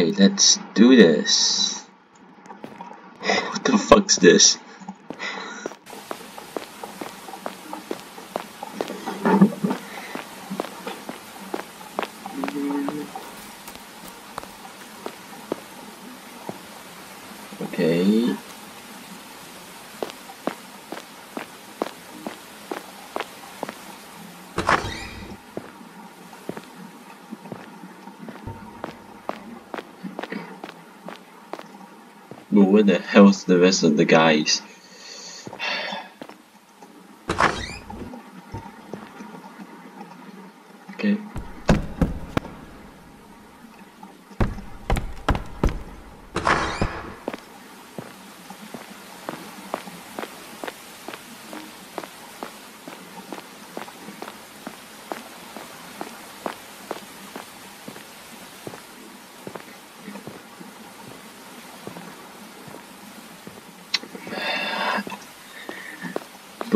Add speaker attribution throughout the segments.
Speaker 1: Alright, let's do this. What the fuck's this? Okay. But where the rest of the guys?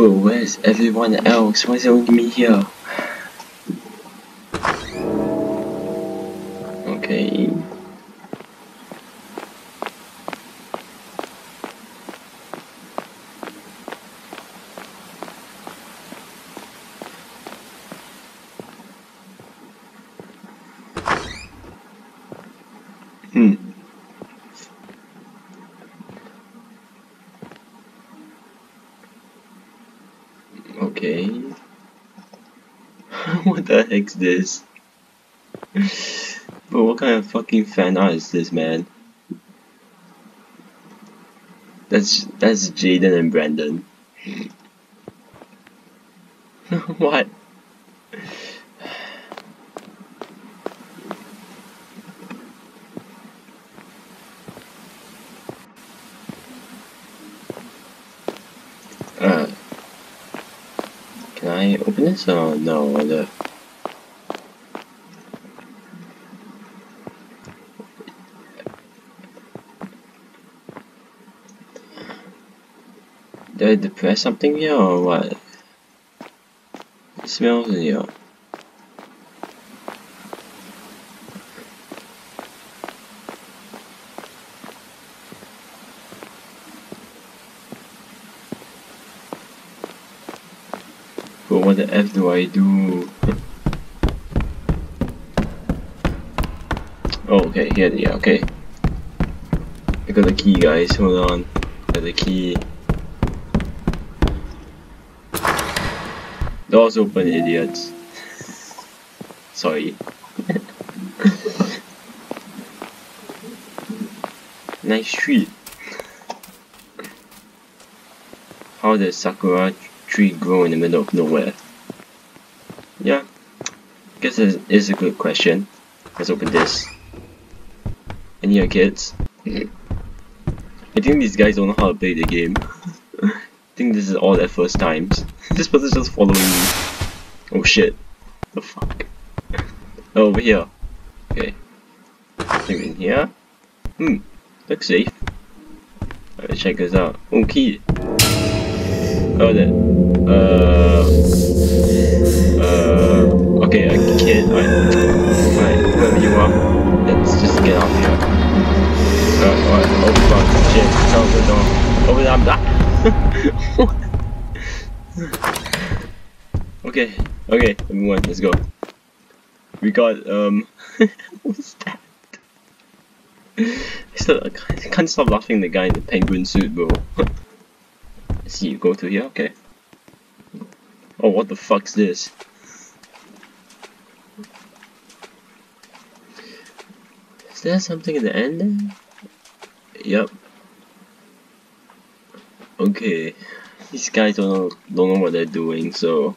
Speaker 1: Oh, Bro, where's everyone else? Why is it only me here? Okay. what the heck's this? Bro, what kind of fucking fan art is this, man? That's that's Jaden and Brandon. what? Uh, can Oh no, the uh, Did I depress something here or what? It smells here. But what the F do I do? Oh, okay, here, yeah, okay. I got the key, guys. Hold on. Got the key. Doors open, idiots. Sorry. nice tree. How does Sakura tree grow in the middle of nowhere? Yeah, guess it is a good question. Let's open this. Any other kids? I think these guys don't know how to play the game. I think this is all their first times. this person's just following me. Oh shit. The fuck? Oh, over here. Okay. Maybe in here. Hmm. Looks safe. Let's check this out. Oh, key. Oh, that. Uh. Uh. Okay, a kid. Alright. Alright, whoever you are. Let's just get out here. Alright, alright. Oh fuck. Shit. Open the door. Open the I'm Okay. Okay, everyone, let's go. We got, um. what's that? Still, I can't stop laughing the guy in the penguin suit, bro. see, you go to here, okay. Oh, what the fuck's this? Is there something at the end? Yep. Okay. These guys don't know, don't know what they're doing, so...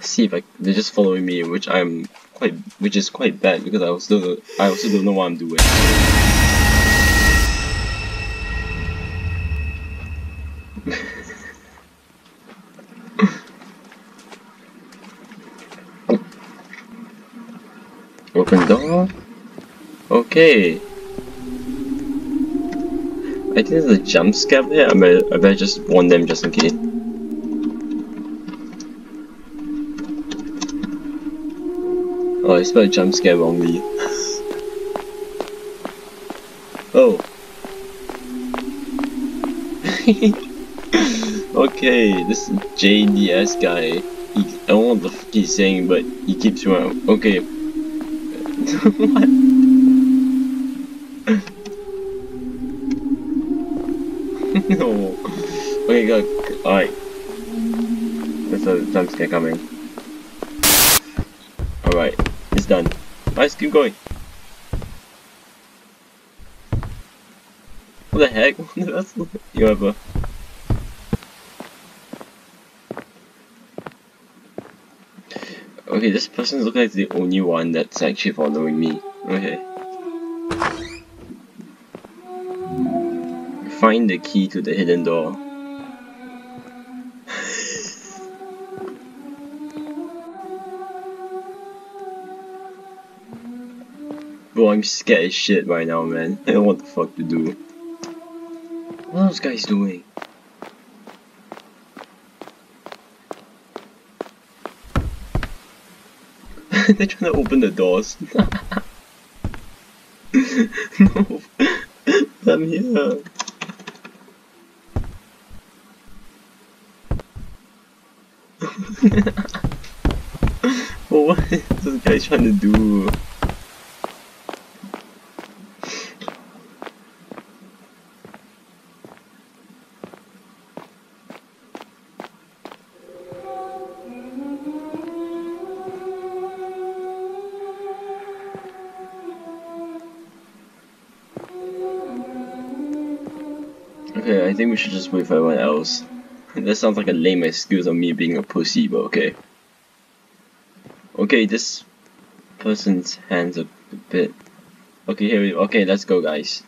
Speaker 1: See if I, they're just following me, which I'm quite, which is quite bad because I also, I also don't know what I'm doing. Okay. I think there's a jump scare here. I better, I better just warn them just in case. Oh, I spelled jump scare wrongly. Oh. okay, this JDS guy. He, I don't know what the fuck he's saying, but he keeps around. Okay. what? No. Okay, go. Alright. There's a jump scare coming. Alright, it's done. Let's keep going. What the heck? That's whatever. Okay, this person looks like the only one that's actually following me. Okay. Find the key to the hidden door. Bro, I'm scared as shit right now, man. I don't know what the fuck to do. What are those guys doing? They're trying to open the doors. no, I'm here. What is this guy trying to do? Okay, I think we should just wait for everyone else. That sounds like a lame excuse of me being a pussy, but okay. Okay, this person's hands a bit. Okay, here we. Okay, let's go, guys.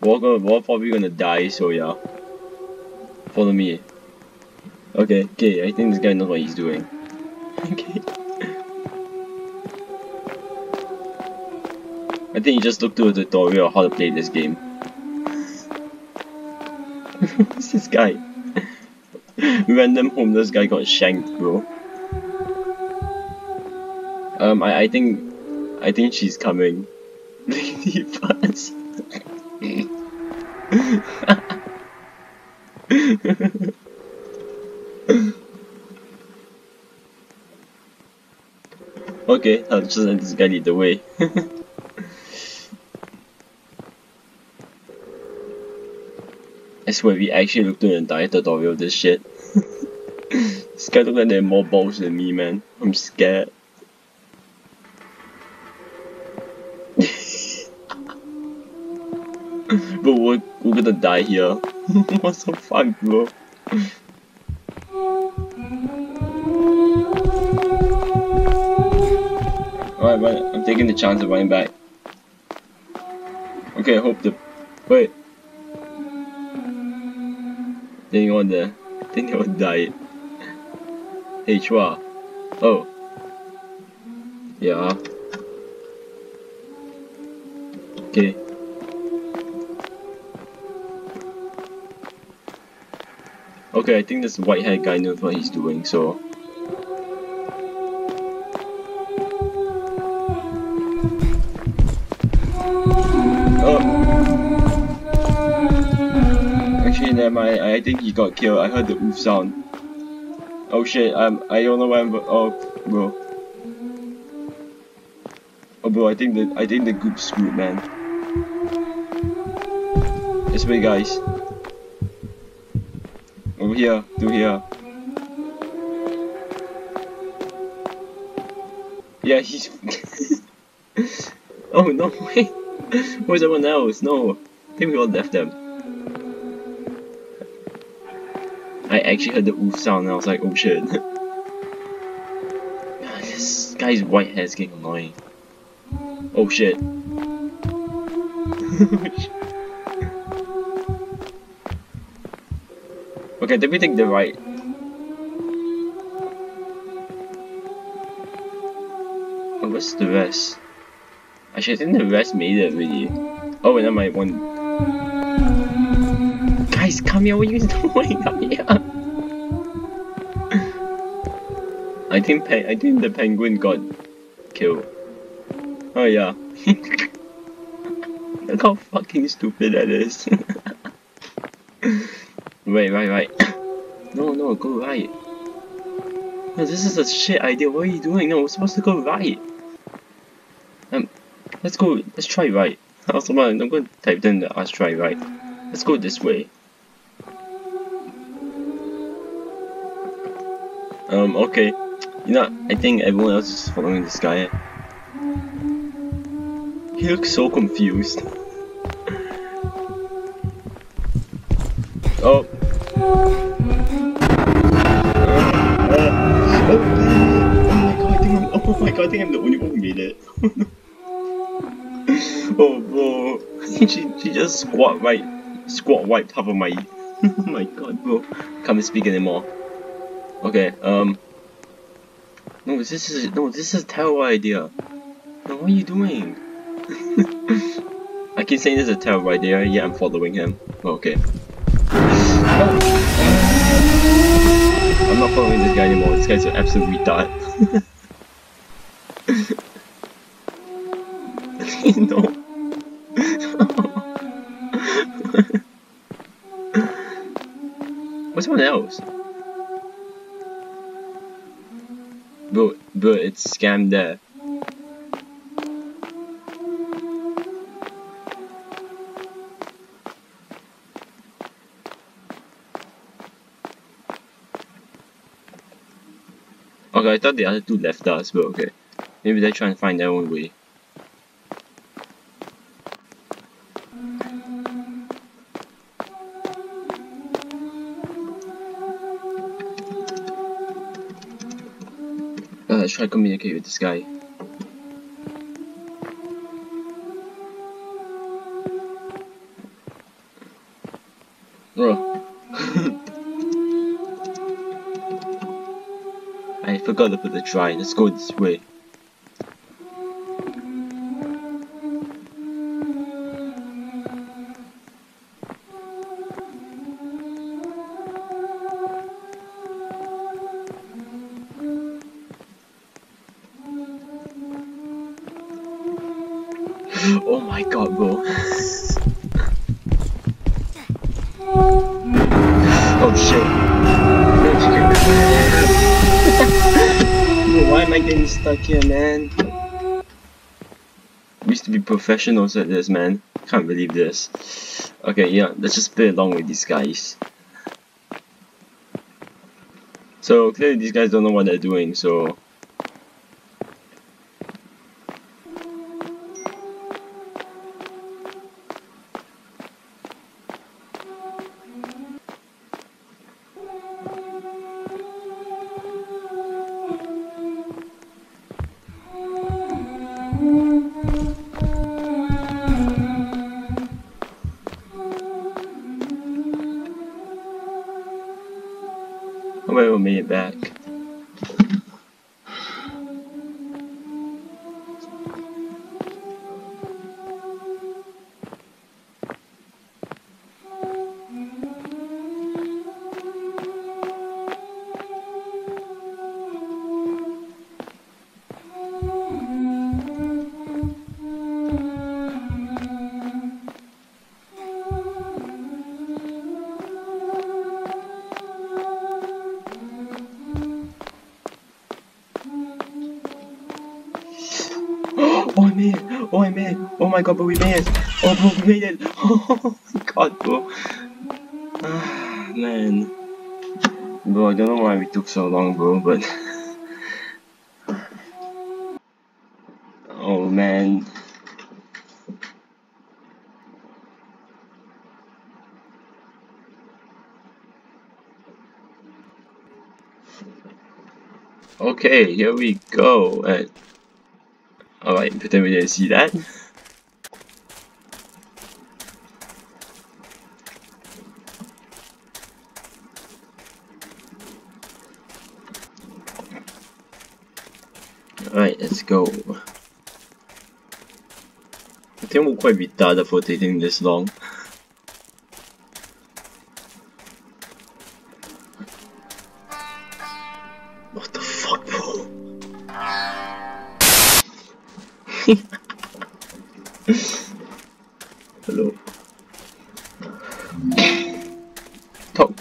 Speaker 1: We're gonna, we're probably gonna die, so yeah. Follow me. Okay, okay. I think this guy knows what he's doing. okay. I think he just looked through a tutorial on how to play this game. Who's this guy? Random homeless guy got shanked, bro. Um, I, I think, I think she's coming. Lady Buzz. okay, I'll just let this guy lead the way. I swear we actually looked through the entire tutorial of this shit. Guy look like they have more balls than me, man. I'm scared. but we're, we're gonna die here. what the fuck, bro? Alright, but I'm taking the chance of running back. Okay, I hope the... Wait. Then on the... I think they all died. Chua. Oh. Yeah. Okay. Okay, I think this white haired guy knows what he's doing, so... Oh. Actually, never mind. I think he got killed. I heard the oof sound. Oh shit, I don't know where I'm. Oh, bro. Oh, bro, I think the I think the group's screwed, man. This way, guys. Over here, to here. Yeah, he's. oh no, wait. Where's everyone else? No. I think we all left them. I actually heard the oof sound and I was like, oh shit. this guy's white hair is getting annoying. Oh shit. okay, let me take the right? Oh, what's the rest? Actually, I think the rest made it really. Oh, and then my one. Here! What are you doing? Here! I think pe I think the penguin got killed. Oh yeah. Look how fucking stupid that is. wait, right, right. No, no, go right. No, this is a shit idea. What are you doing? No, we're supposed to go right. Um, let's go. Let's try right. Also, I'm to type in the let's try right. Let's go this way. Um, okay. You know, I think everyone else is following this guy. He looks so confused. oh. Oh my god, I think I'm the only one who made it. oh bro. she, she just squat right squat wiped half of my oh my god bro. Can't speak anymore. Okay, um No this is no this is a terrible idea. No what are you doing? I keep saying this is a terrible idea, yeah I'm following him. Oh, okay. I'm not following this guy anymore, this guy's an absolute retard. no. What's someone else? Bro, it's scammed there. Okay, I thought the other two left us, but okay. Maybe they're trying to find their own way. Try to communicate with this guy. Bro. I forgot to put the try. Let's go this way. Professionals at this, man. Can't believe this. Okay, yeah, let's just play along with these guys. So clearly these guys don't know what they're doing, so it back. I made it! Oh, I made it! Oh my god, but we made it! Oh, bro, we made it! Oh my god, bro. Man. Bro, I don't know why we took so long, bro, but... oh, man. Okay, here we go. And Alright, pretend we didn't see that. Alright, let's go. I think we're quite retarded for taking this long.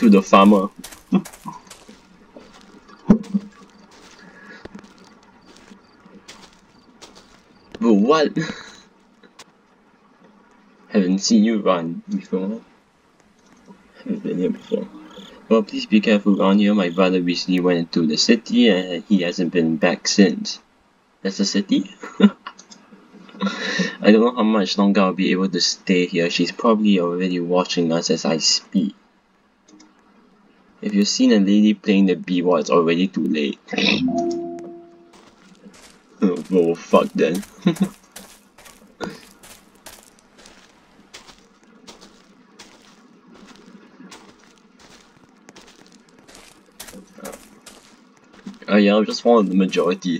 Speaker 1: The farmer. Bro, what? Haven't seen you run before. Haven't been here before. Well, please be careful around here. My brother recently went into the city and he hasn't been back since. That's a city? I don't know how much longer I'll be able to stay here. She's probably already watching us as I speak. If you've seen a lady playing the b-boy, it's already too late. oh, well, fuck then. Oh uh, yeah, I just wanted the majority.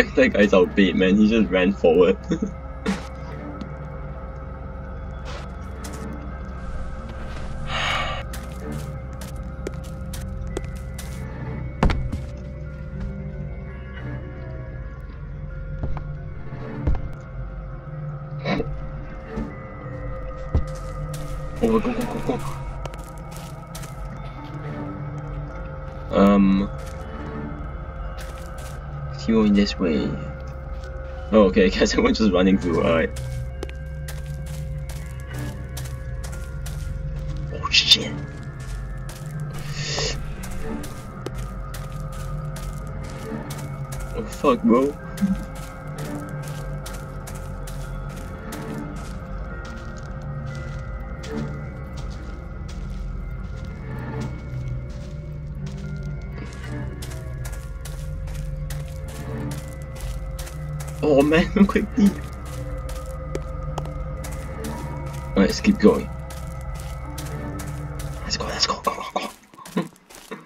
Speaker 1: That, that guy's our bait, man. He just ran forward. Oh, go, go, go, go. Um, keep going this way. Oh, okay, guys I guess everyone's just running through, alright. Oh shit. Oh fuck, bro. Oh quickly! Alright, let's keep going. Let's go, let's go, go, go, go.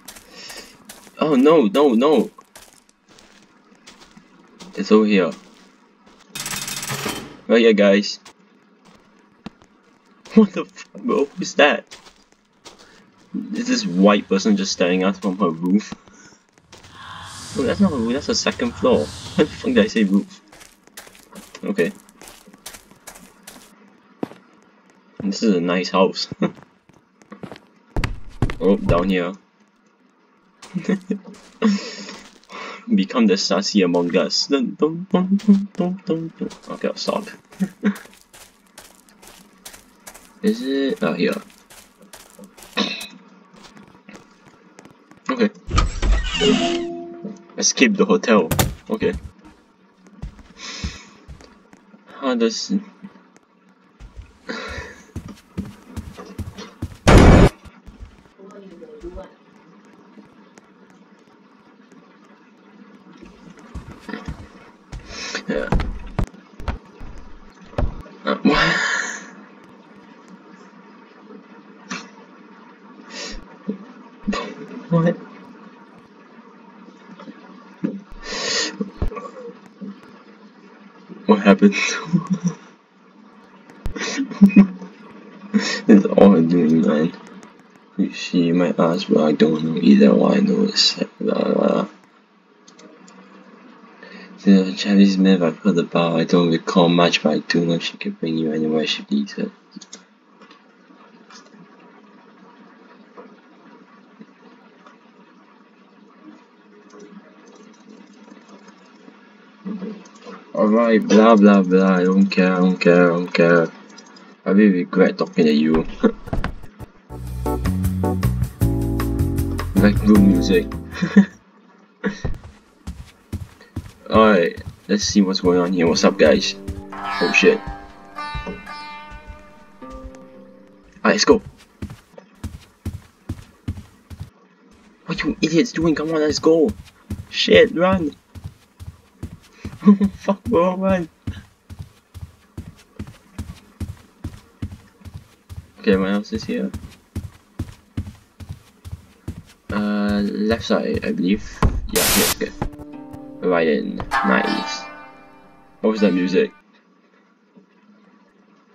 Speaker 1: oh no, no, no! It's over here. Oh, right here, guys. What the fuck, bro? Who's that? Is this white person just staring us from her roof? Oh, that's not a roof, that's a second floor. What the fuck did I say roof? Okay. This is a nice house. oh, down here. Become the sassy among us. Okay, I'll stop. is it? Oh, here. Okay. Escape the hotel. Okay. How does... Yeah. That's all I'm doing, man. You see, might ask, but I don't know either. All I know blah blah. The Chinese myth I've heard about, I don't recall much, but I do know she can bring you anywhere she needs it. Alright, blah blah blah, I don't care, I don't care, I don't care. I really regret talking to you. Back room music. Alright, let's see what's going on here. What's up guys? Oh shit. Alright, let's go. What you idiots doing? Come on, let's go. Shit, run. Fuck, bro, run. Okay, what else is here? Uh, left side, I believe. Yeah, okay. Right in. Nice. What was that music?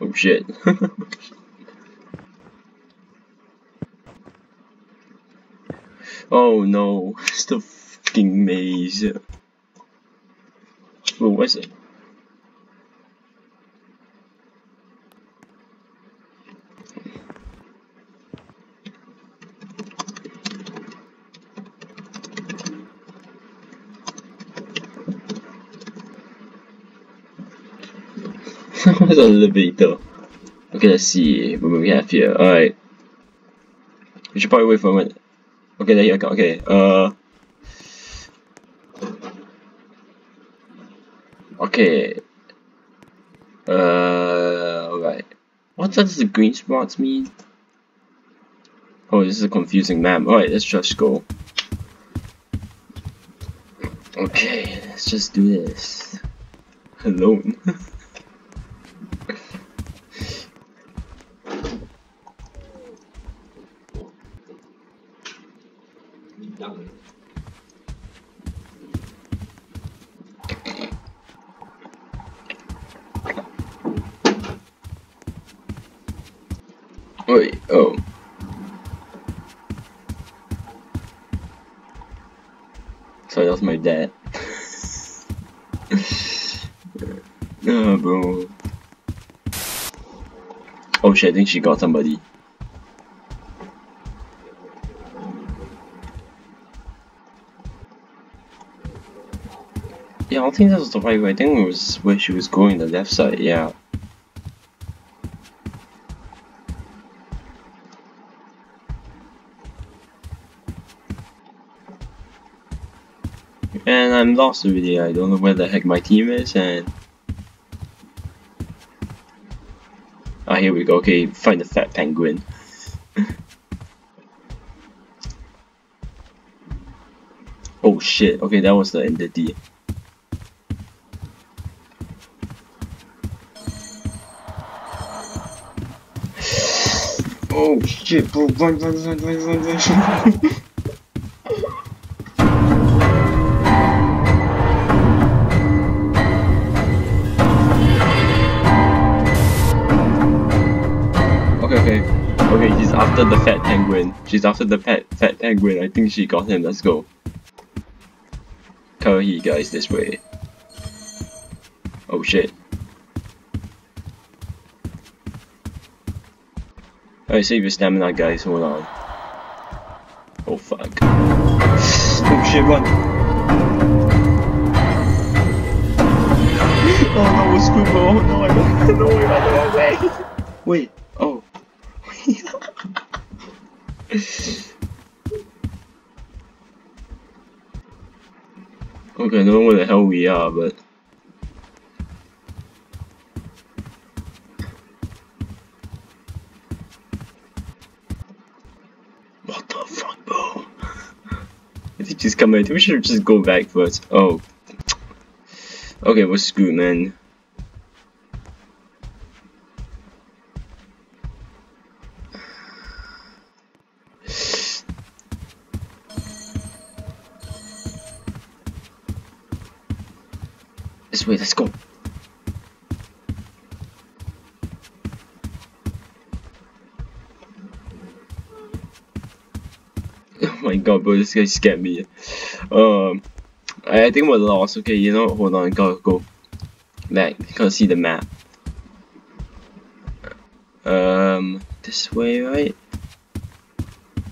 Speaker 1: Oh shit. Oh no, it's the fucking maze. What's it? What's a elevator? Okay, let's see what we have here. Alright. We should probably wait for a minute. Okay, there you go. Okay, uh. Okay. Uh, alright. What does the green spots mean? Oh, this is a confusing map. Alright, let's just go. Okay, let's just do this. Alone. Sorry, that nah, bro. Oh shit, I think she got somebody. Yeah, I think that was the right way. I think it was where she was going, the left side, yeah. And I'm lost already, I don't know where the heck my team is and... Ah, here we go, okay, find the fat penguin. oh shit, okay, that was the entity. Oh shit, bro, run, run, run, run, run, run. after the fat penguin. She's after the pet fat penguin. I think she got him. Let's go. Cover he guys this way. Oh shit. Alright, save your stamina guys, hold on. Oh fuck. Oh shit, run! oh no, Scuba, oh no, I no, ran the wrong way! Wait, oh. okay, I don't know where the hell we are, but... What the fuck, bro? I think she's coming. We should just go back first. Oh. Okay, we're screwed, man. This way, let's go. Oh my god, bro, this guy scared me. Um, I, think we're lost. Okay, you know, hold on, go, go. Back, gotta see the map. Um, this way, right?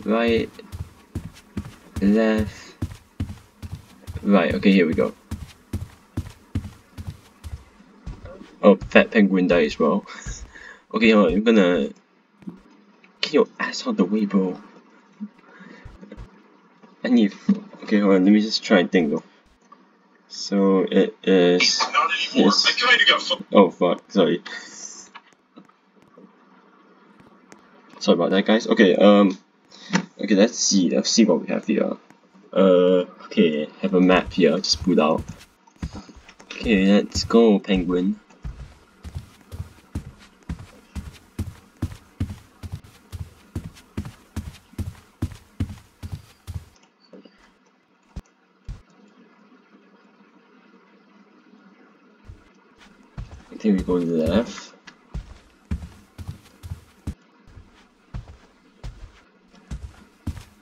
Speaker 1: Right. Left. Right, okay, here we go. Oh, fat penguin died as well. okay, I'm gonna... Get your ass out the way, bro. I need. Okay, hold on. Let me just try and think though. So it is. Yes. Oh fuck! Sorry. Sorry about that, guys. Okay. Um. Okay. Let's see. Let's see what we have here. Uh. Okay. Have a map here. Just put out. Okay. Let's go, penguin. I think we go left.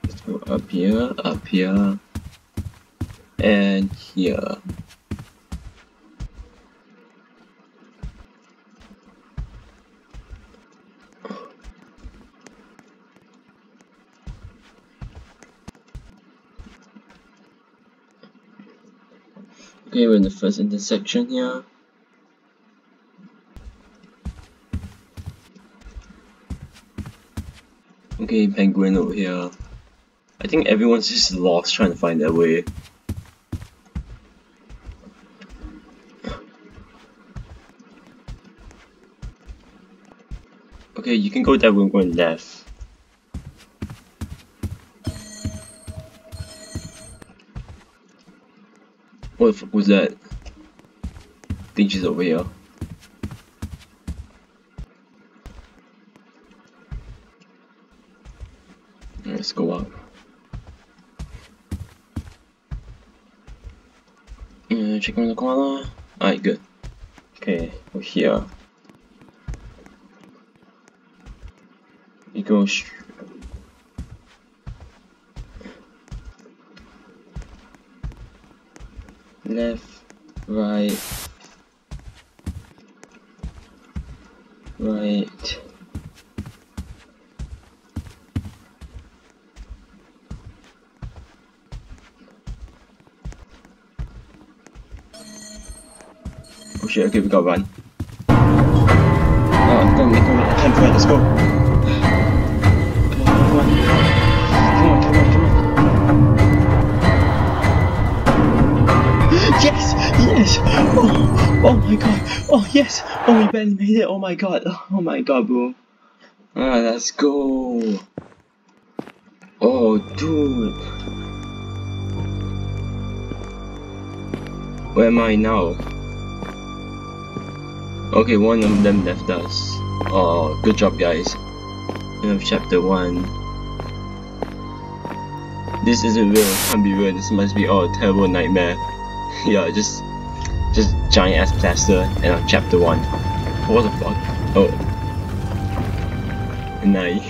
Speaker 1: Let's go up here, up here, and here. Okay, we're in the first intersection here. Okay, penguin over here. I think everyone's just lost trying to find their way. Okay, you can go that way, going left. What was that? I think she's over here. Uh, check around the corner. Alright, good. Okay, we're here. We go left, right, right. Oh shit, okay, we got run. Oh, come on, come on, time for it, let's go. Come on, come on. Come on, come on, come on. Yes! Yes! Oh, oh my god! Oh yes! Oh, we barely made it! Oh my god! Oh my god, bro! Ah, let's go! Oh, dude! Where am I now? Okay, one of them left us. Oh, good job, guys. End of chapter 1. This isn't real, can't be real, this must be all a terrible nightmare. yeah, just just giant ass plaster and on chapter 1. What the fuck? Oh. Nice.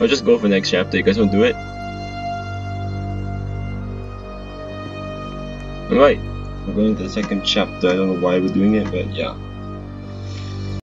Speaker 1: I'll just go for the next chapter, you guys wanna do it? Alright, we're going to the second chapter, I don't know why we're doing it, but yeah.